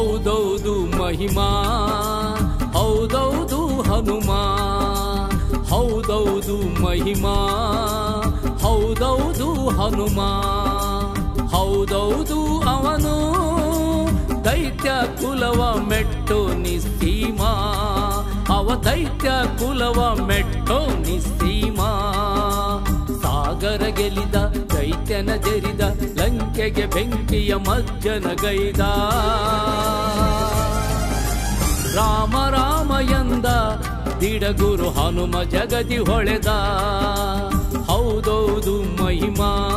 ಹೌದೌದು ಮಹಿಮಾ, ಹೌದೌದು ಹನುಮ, ಹೌದೌದು ಮಹಿಮಾ, ಹೌದೌದು ಹನುಮ, ಹೌದೌದು ಅವನು ದೈತ್ಯ ಕುಲವ ಮೆಟ್ಟು ನಿಸ್ತೀಮಾ ಅವ ದೈತ್ಯ ಕುಲವ ಮೆಟ್ಟು ನಿಸ್ತೀಮಾ ಸಾಗರ ಗೆಲಿದ ದೈತ್ಯನ ಜರಿದ, ಲಂಕೆಗೆ ಬೆಂಕಿಯ ಮಜ್ಜನ ಗೈದ. ರಾಮ ರಾಮ ಎಂದ ದಿಡಗುರು ಹನುಮ ಜಗದಿ ಹೊಳೆದ. ಹೌದೌದು ಮಹಿಮಾ.